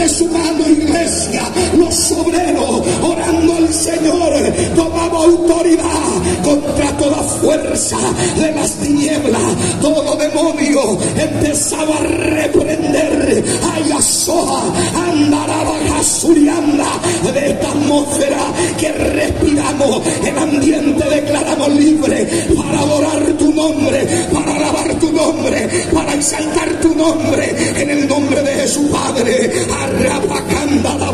Levante su mano, iglesia. Los obreros orando al Señor. Tomamos autoridad contra toda fuerza de las tinieblas. Todo demonio empezaba a reprender. Ay, soja, andará baja de esta atmósfera que respiramos. El ambiente declaramos libre para adorar tu nombre, para alabar tu nombre, para exaltar tu nombre en el nombre de Jesús Padre. Arrapacanda la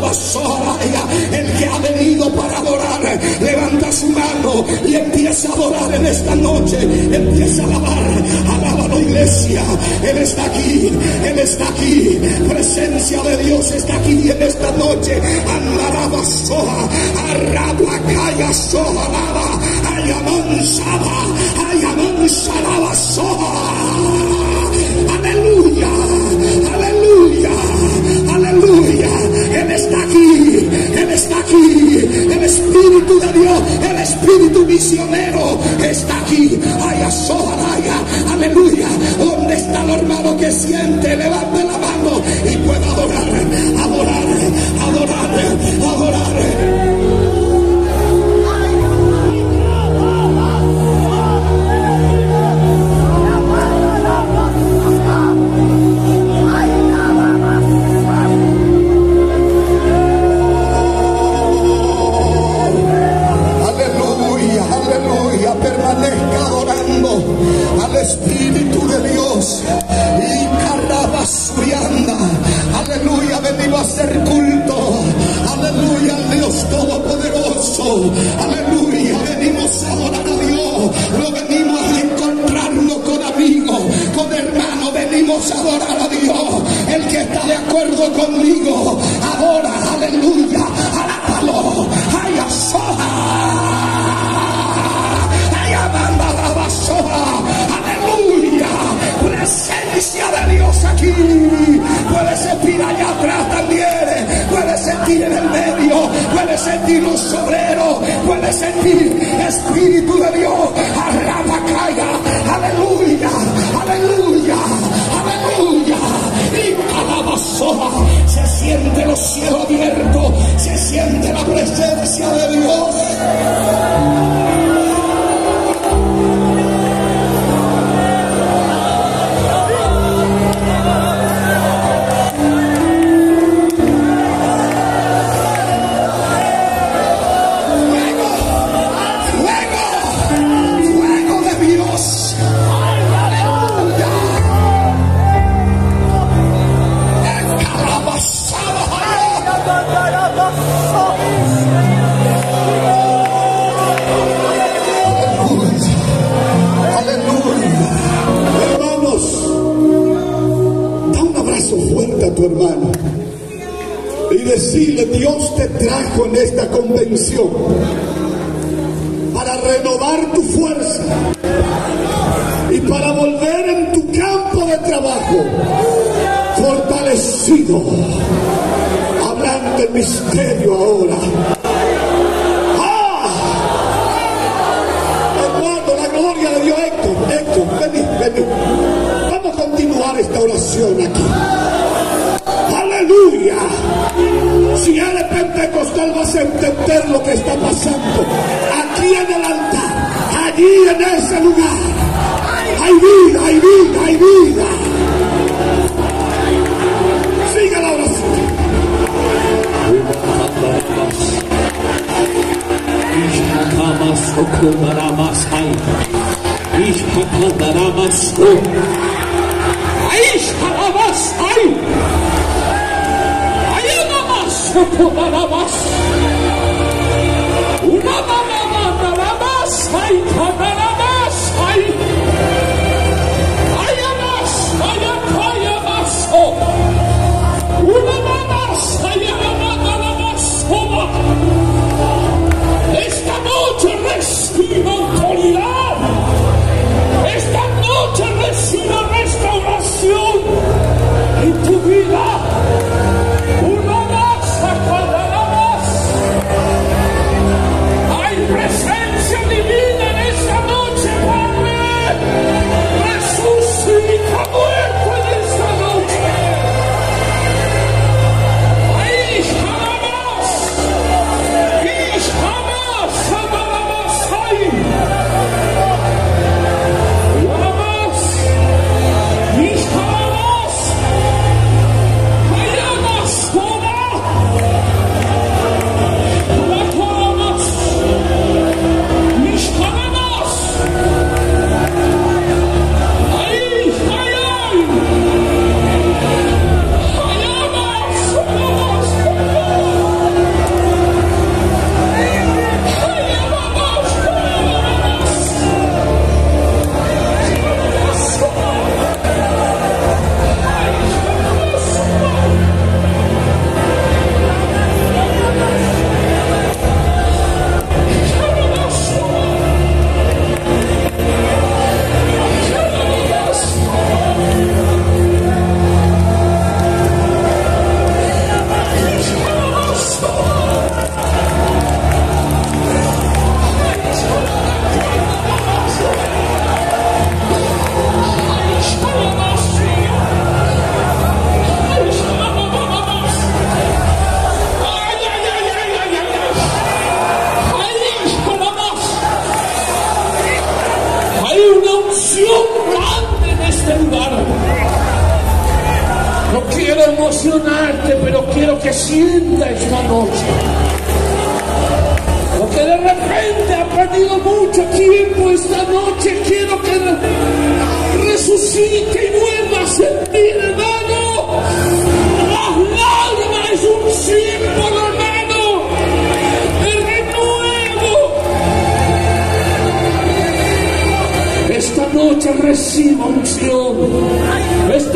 el que ha venido para adorar, levanta su mano y empieza a adorar en esta noche. Empieza a alabar, alábalo iglesia. Él está aquí, Él está aquí. Presencia de Dios está aquí en esta noche. Andaraba soa, arrapacaya soa, lava, ayamansaba, ayamansaba soa. Aleluya, aleluya, aleluya. Él está aquí, Él está aquí. El Espíritu de Dios, el Espíritu misionero está aquí. Ay, ay, aleluya. ¿Dónde está el hermano que siente? Levante la mano y pueda adorar, sentir allá atrás también. Puedes sentir en el medio. Puedes sentir los obreros. Puedes sentir Espíritu de Dios. calla. Aleluya. Aleluya. Aleluya. Y cada se siente los cielos abiertos. Se siente la presencia de Dios. Fortalecido. Hablando de misterio ahora. ¡Ah! Hermano, la gloria de Dios, Héctor, Héctor, vení, vení. Vamos a continuar esta oración aquí. Aleluya. Si eres pentecostal vas a entender lo que está pasando. Aquí en el altar, allí en ese lugar. Hay vida, hay vida, hay vida. Ich kakamas kokularamaz hay. Ich kakalaramaz o. Ich kakamas hay. Ayılamaz kokularamaz. Ayılamaz.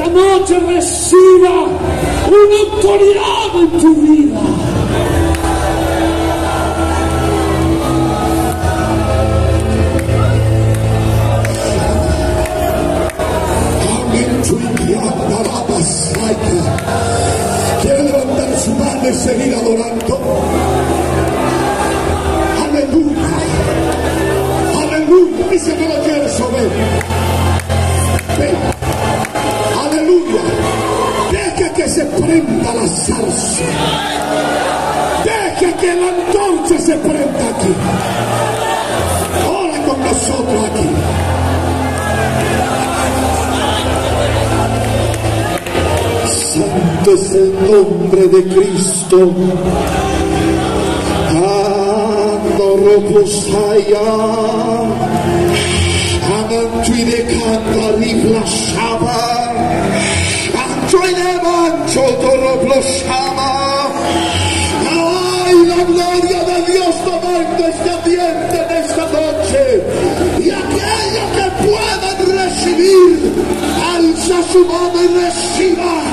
Esta noche reciba una autoridad en tu vida. Amén, Quiere levantar su mano y seguir adorando. Aleluya. Aleluya. Dice que lo quiere saber. Prenda la zarza. Deja que la antorcha se prenda aquí. Ora con nosotros aquí. Santo es el nombre de Cristo. Anantuide canta mancho doroblosama. Ay, la gloria de Dios tomando este ambiente en esta noche. Y aquello que puedan recibir, alza su mano y reciba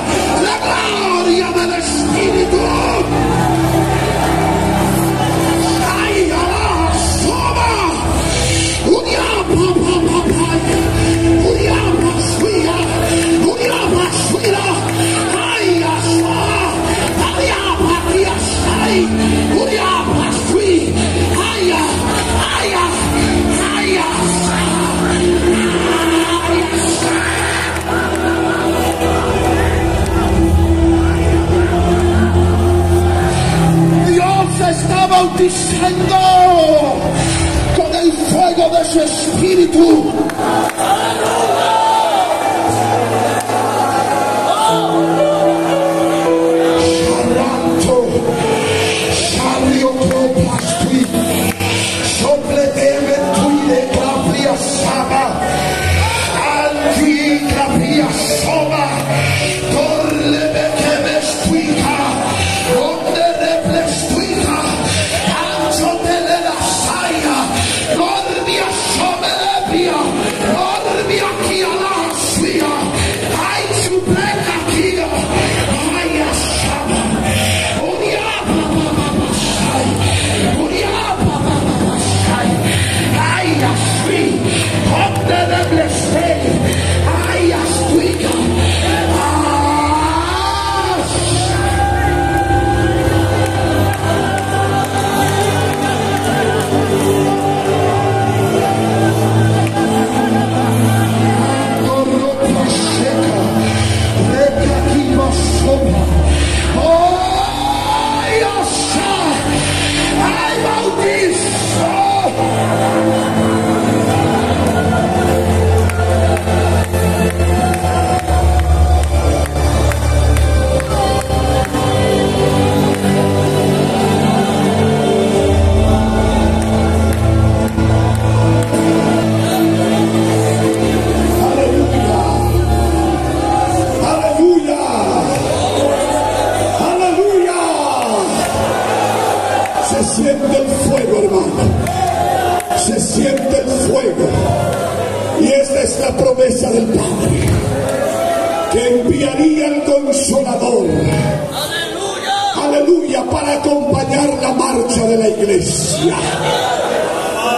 de la iglesia.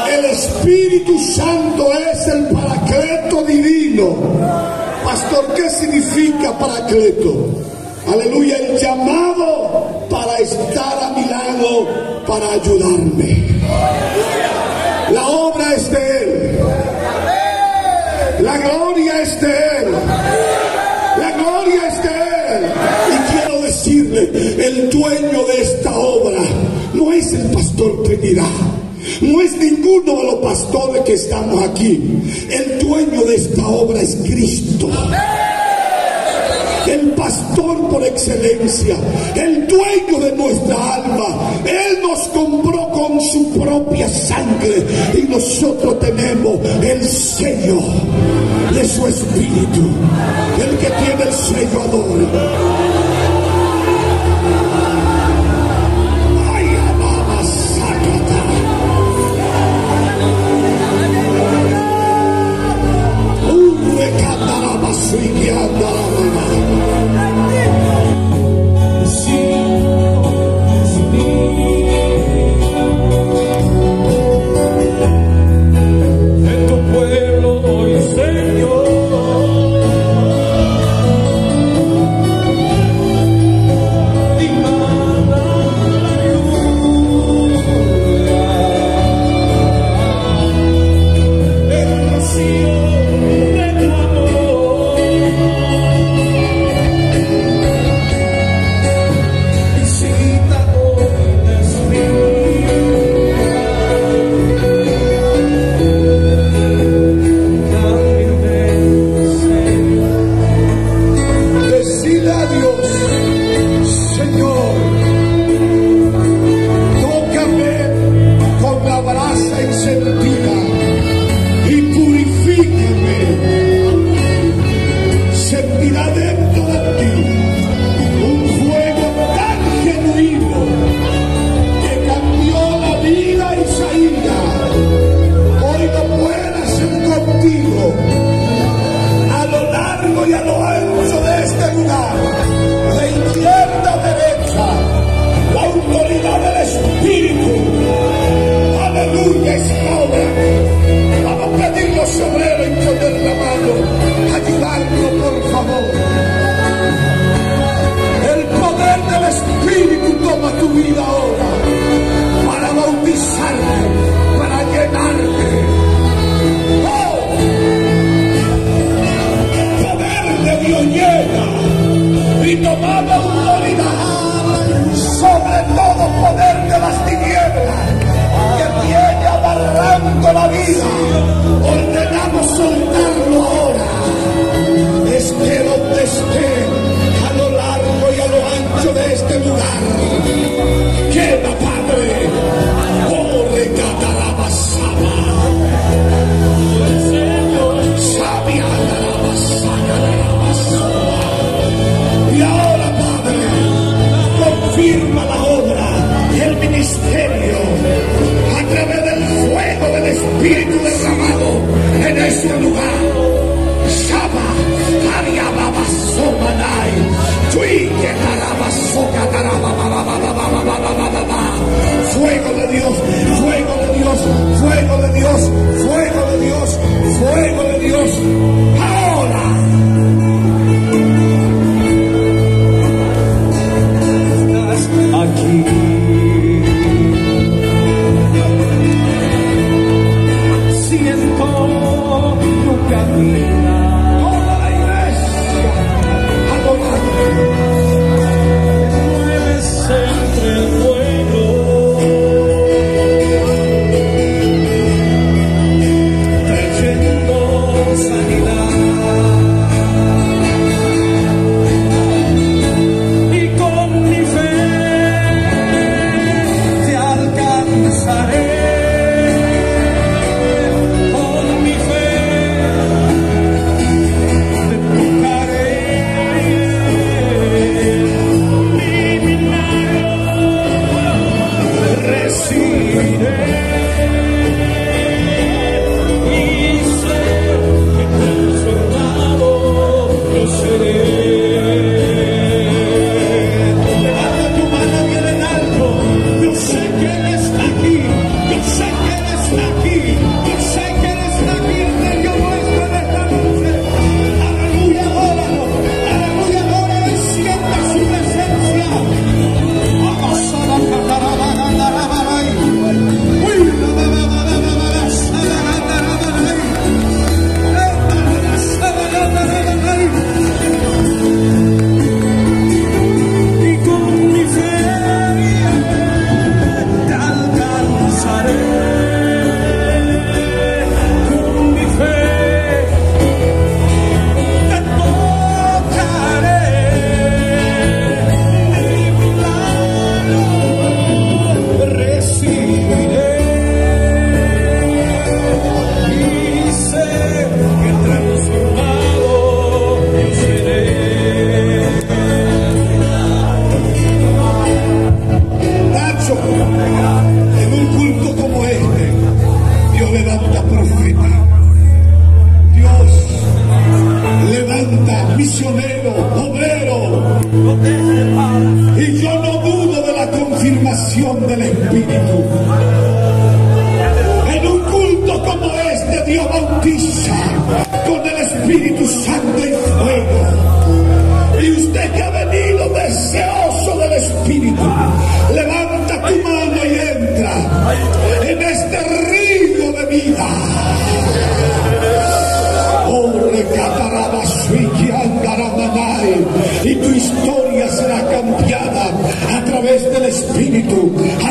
El Espíritu Santo es el paracleto divino. Pastor, ¿qué significa paracleto? Aleluya, el llamado para estar a mi lado, para ayudarme. La obra es de Él. La gloria es de Él. La gloria es de Él. Y quiero decirle, el dueño de esta obra Trinidad. No es ninguno de los pastores que estamos aquí. El dueño de esta obra es Cristo. el pastor por excelencia, el dueño de nuestra alma. Él nos compró con su propia sangre y nosotros tenemos el sello de su espíritu. El que tiene el sello adora. Historia será cambiada a través del Espíritu, a